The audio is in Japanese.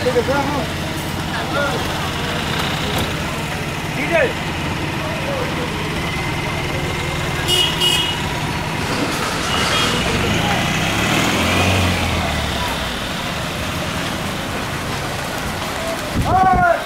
take a breath, huh? DJ! All right.